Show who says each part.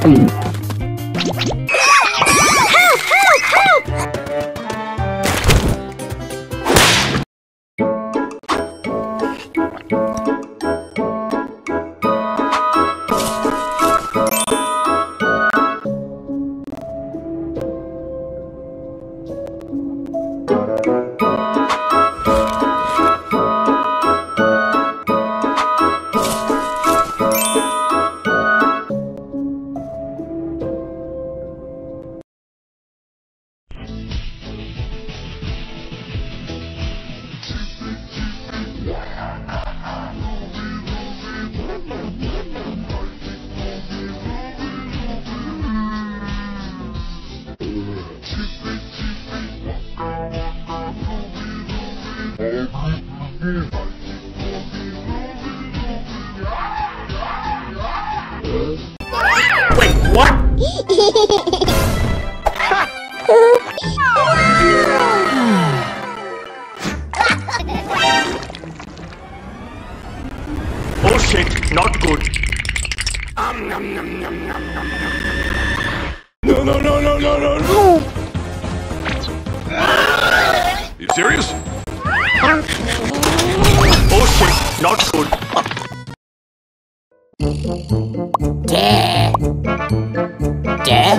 Speaker 1: Three. Wait,
Speaker 2: Oh shit, not good.
Speaker 3: Dare. Dare.